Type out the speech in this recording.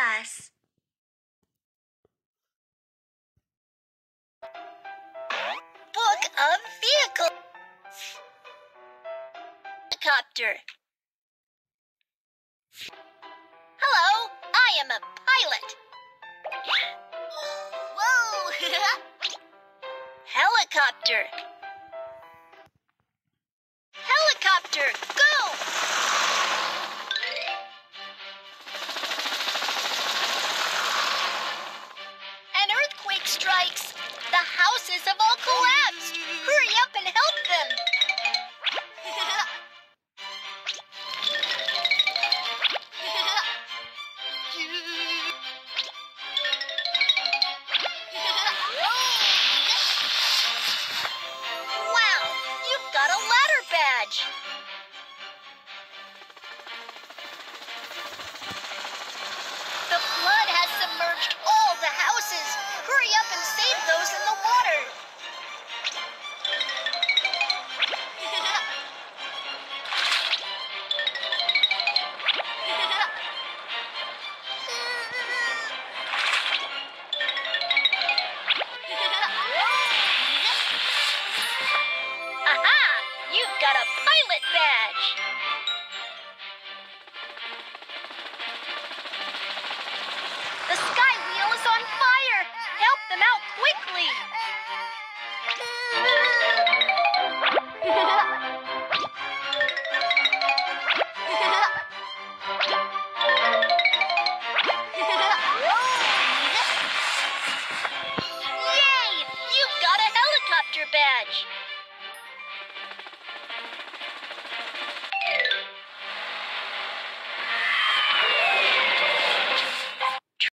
us. Book of vehicle. Helicopter. Hello, I am a pilot. Whoa! Helicopter. Helicopter, strikes. The houses have all collapsed. Hurry up and help them. wow, you've got a ladder badge. Up and save those in the water. Aha! You've got a pilot badge. Them out quickly. Yay! You've got a helicopter badge.